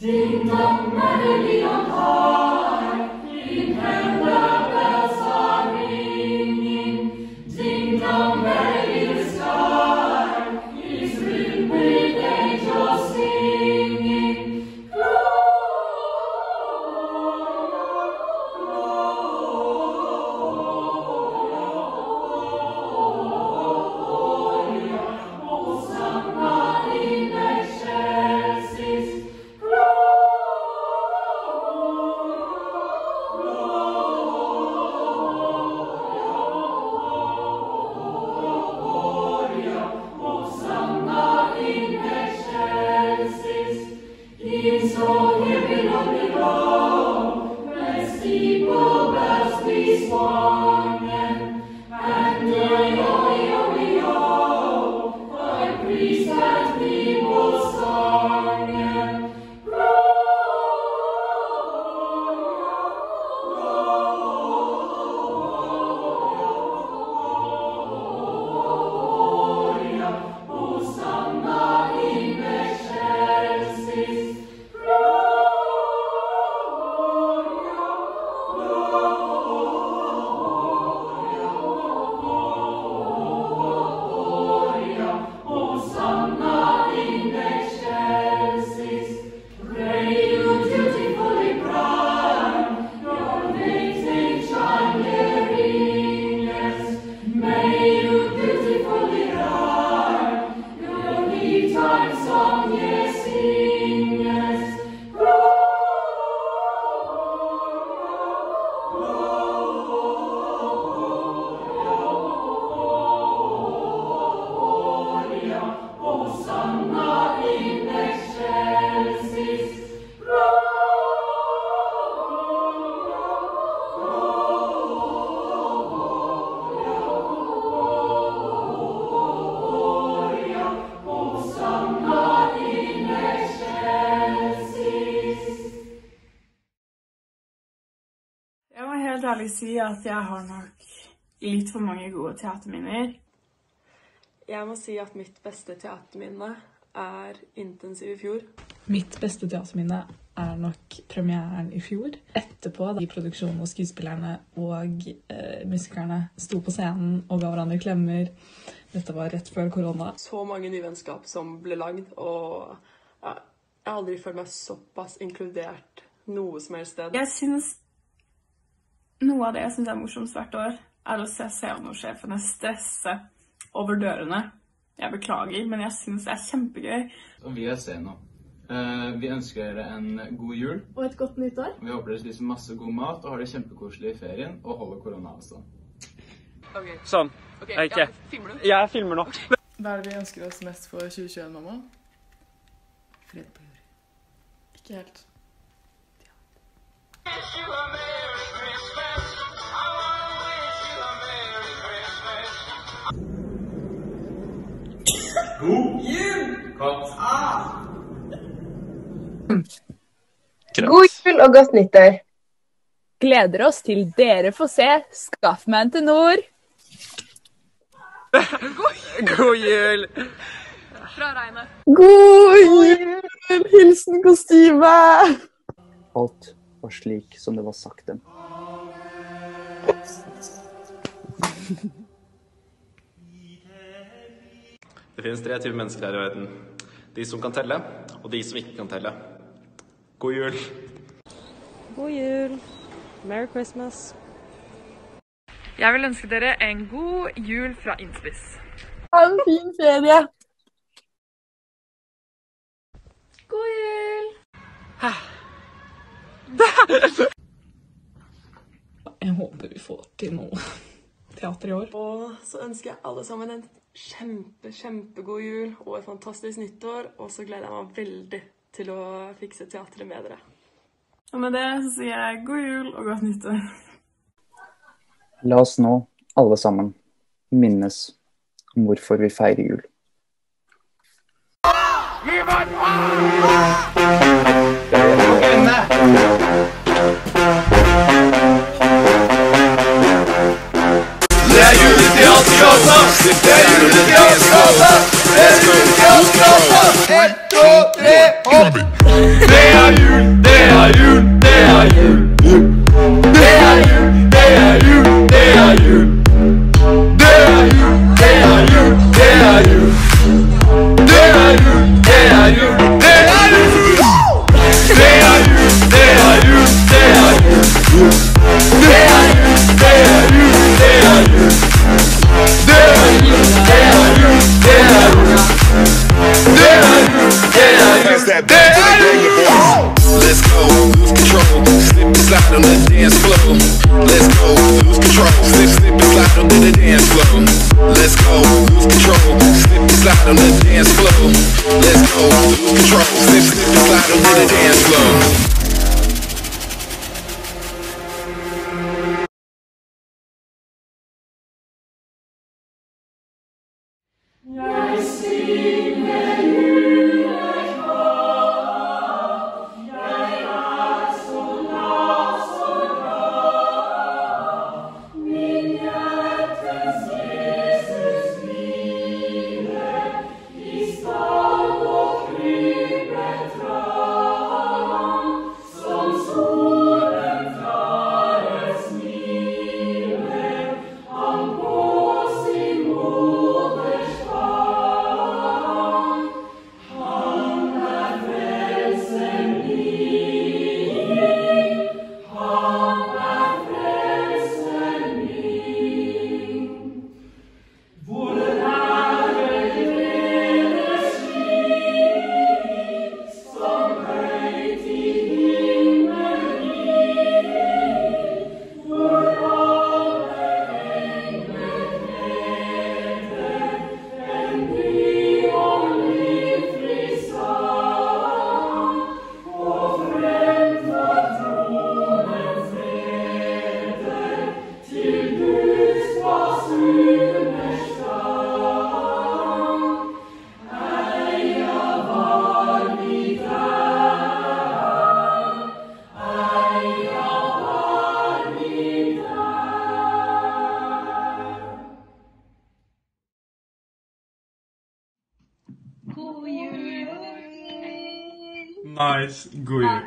Ding dong, merrily on high. Ærlig si at jeg har nok litt for mange gode teaterminner. Jeg må si at mitt beste teaterminne er Intensiv i fjor. Mitt beste teaterminne er nok premieren i fjor. Etterpå, da produksjonen og skuespillerne og eh, musikerne sto på scenen og ga hverandre klemmer. Dette var rett før korona. Så mange nye vennskap som ble lagd, og jeg har aldri følt meg såpass inkludert noe som helst sted. Jeg synes noe av det jeg syns er morsomst hvert år, er å se scenesjefene stresse over dørene. Jeg beklager, men jeg syns det er kjempegøy. Og vi er Seno. Eh, vi ønsker dere en god jul. Og et godt nyttår. Vi håper dere spiser masse god mat og har det kjempekoselig i ferien og holder koronaavstand. Sånn. Ok, Ok. ja, filmer du? Jeg filmer nå. Hva er det vi ønsker oss mest for 2021, mamma? Fred på jord. Ikke helt. God jul og godt nyttår. Gleder oss til dere får se 'Skaff meg til nord. God jul! Fra regnet. God jul! Hilsen kostyme! Alt var slik som det var sagt dem. Det finnes tre typer mennesker her i verden. De som kan telle, og de som ikke kan telle. God jul. God jul. Merry Christmas. Jeg vil ønske dere en god jul fra Innspiss. Ha en fin ferie! God jul! Jeg håper vi får til noe teater i år. Og så ønsker jeg alle sammen en kjempe, kjempegod jul og et fantastisk nyttår. Og så gleder jeg meg veldig til å fikse teatret med dere. Og med det så sier jeg god jul og godt nyttår. La oss nå, alle sammen, minnes om hvorfor vi feirer jul. Det goes up. Then you the go, goes up. You the go, goes up. One, two, three, four. You. Yes, in Nice, good.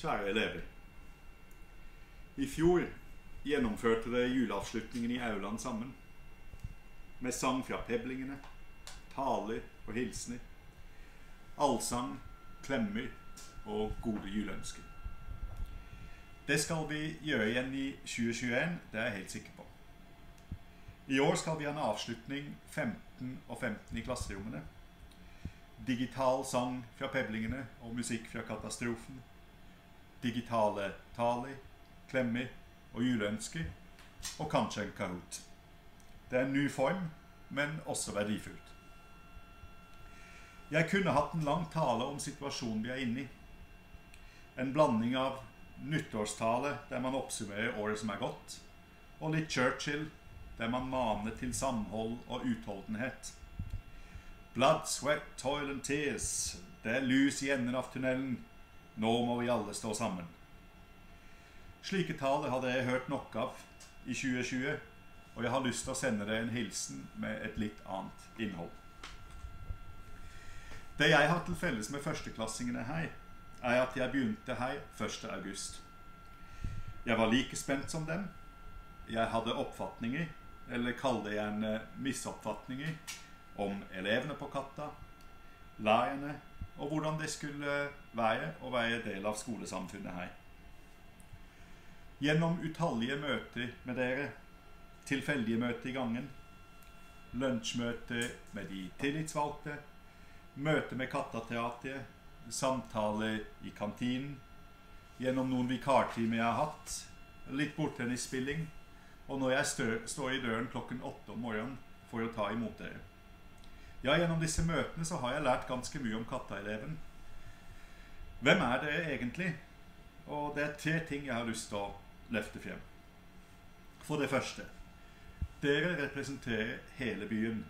Kjære elever. I fjor gjennomførte dere juleavslutningen i aulaen sammen. Med sang fra peblingene, taler og hilsener. Allsang, klemmer og gode juleønsker. Det skal vi gjøre igjen i 2021, det er jeg helt sikker på. I år skal vi ha en avslutning 15 og 15 i klasserommene. Digital sang fra peblingene og musikk fra katastrofen digitale taler, klemmer og juleønsker, og kanskje en Kahoot. Det er en ny form, men også verdifullt. Jeg kunne hatt en lang tale om situasjonen vi er inne i. En blanding av nyttårstale der man oppsummerer året som er gått, og litt Churchill der man maner til samhold og utholdenhet. Blood, sweat, toil and tears. Det er lys i enden av tunnelen. Nå må vi alle stå sammen. Slike taler hadde jeg hørt nok av i 2020, og jeg har lyst til å sende deg en hilsen med et litt annet innhold. Det jeg har til felles med førsteklassingene her, er at jeg begynte her 1. august. Jeg var like spent som dem. Jeg hadde oppfatninger, eller kall det gjerne misoppfatninger, om elevene på Katta, lærerne og hvordan det skulle være å være del av skolesamfunnet her. Gjennom utallige møter med dere, tilfeldige møter i gangen, lunsjmøter med de tillitsvalgte, møter med Kattateatret, samtaler i kantinen, gjennom noen vikartimer jeg har hatt, litt bordtennisspilling, og når jeg står i døren klokken åtte om morgenen for å ta imot dere. Ja, gjennom disse møtene så har jeg lært ganske mye om Katta-eleven. Hvem er dere egentlig? Og det er tre ting jeg har lyst til å løfte frem. For det første, dere representerer hele byen.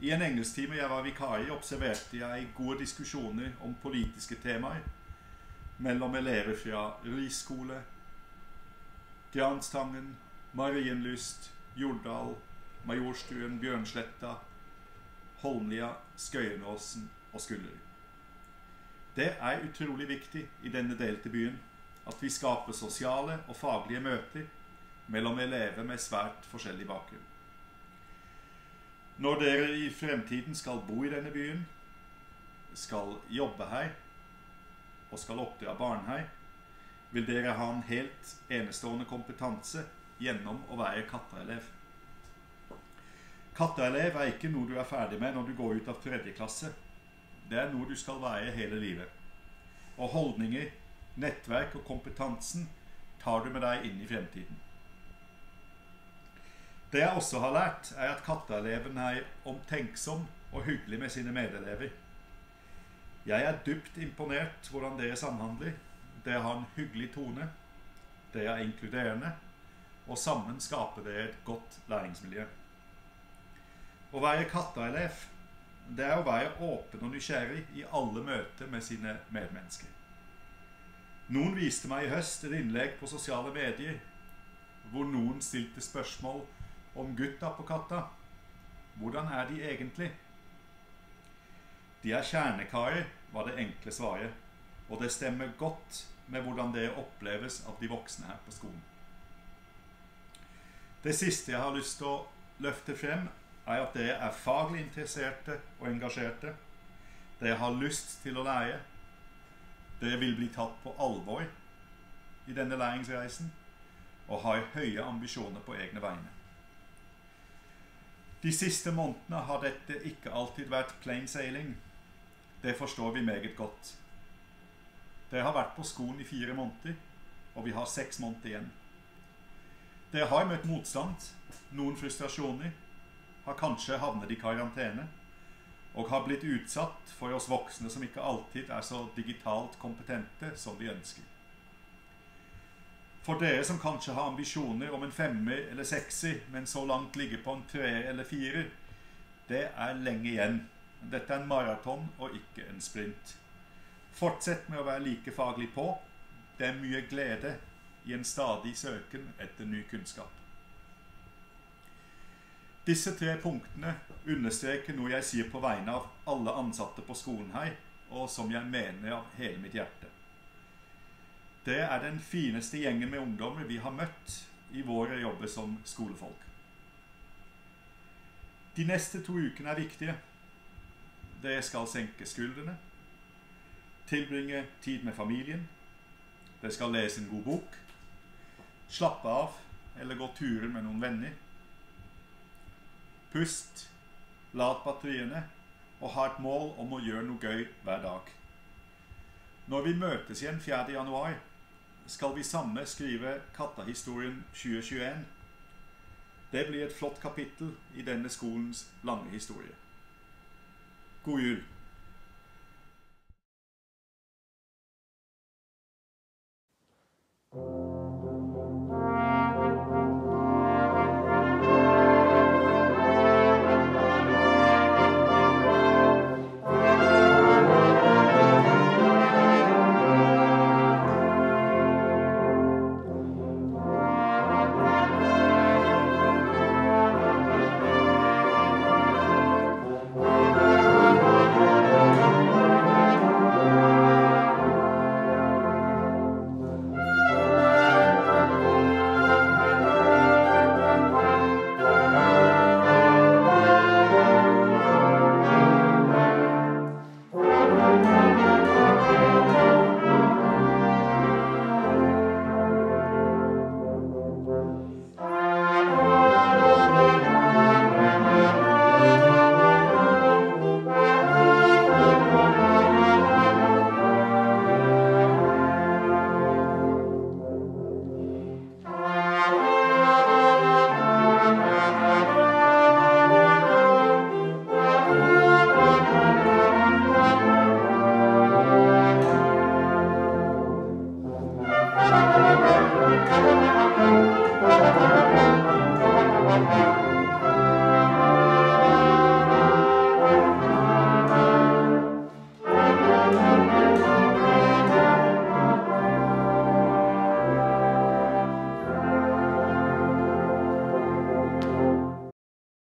I en engelsktime jeg var vikar i, observerte jeg gode diskusjoner om politiske temaer mellom elever fra Risskole, Granstangen, Marienlyst, Jordal, Majorstuen, Bjørnsletta, Holmlia, Skøyenåsen og Skullerud. Det er utrolig viktig i denne delte byen at vi skaper sosiale og faglige møter mellom elever med svært forskjellig bakgrunn. Når dere i fremtiden skal bo i denne byen, skal jobbe her og skal oppdra barn her, vil dere ha en helt enestående kompetanse gjennom å være Katta-elev. Katta-elev er ikke noe du er ferdig med når du går ut av tredje klasse. Det er noe du skal være hele livet. Og holdninger, nettverk og kompetansen tar du med deg inn i fremtiden. Det jeg også har lært, er at Katta-eleven er omtenksom og hyggelig med sine medelever. Jeg er dypt imponert hvordan dere samhandler. Dere har en hyggelig tone. Dere er inkluderende. Og sammen skaper dere et godt læringsmiljø. Å være Katta-elev, det er å være åpen og nysgjerrig i alle møter med sine medmennesker. Noen viste meg i høst et innlegg på sosiale medier hvor noen stilte spørsmål om gutta på Katta. Hvordan er de egentlig? De er kjernekarer, var det enkle svaret, og det stemmer godt med hvordan det oppleves av de voksne her på skolen. Det siste jeg har lyst til å løfte frem, er at dere er faglig interesserte og engasjerte. Dere har lyst til å lære. Dere vil bli tatt på alvor i denne læringsreisen og har høye ambisjoner på egne vegne. De siste månedene har dette ikke alltid vært plain sailing. Det forstår vi meget godt. Dere har vært på skolen i fire måneder, og vi har seks måneder igjen. Dere har møtt motstand, noen frustrasjoner, har kanskje havnet i karantene, og har blitt utsatt for oss voksne som ikke alltid er så digitalt kompetente som vi ønsker. For dere som kanskje har ambisjoner om en femmer eller sekser, men så langt ligger på en tre eller fire, det er lenge igjen. Dette er en maraton og ikke en sprint. Fortsett med å være like faglig på. Det er mye glede i en stadig søken etter ny kunnskap. Disse tre punktene understreker noe jeg sier på vegne av alle ansatte på skolen her, og som jeg mener av hele mitt hjerte. Det er den fineste gjengen med ungdommer vi har møtt i våre jobber som skolefolk. De neste to ukene er viktige. Dere skal senke skuldrene, tilbringe tid med familien, dere skal lese en god bok, slappe av eller gå turer med noen venner. Pust, lat batteriene og ha et mål om å gjøre noe gøy hver dag. Når vi møtes igjen 4. januar, skal vi samme skrive Kattahistorien 2021. Det blir et flott kapittel i denne skolens lange historie. God jul!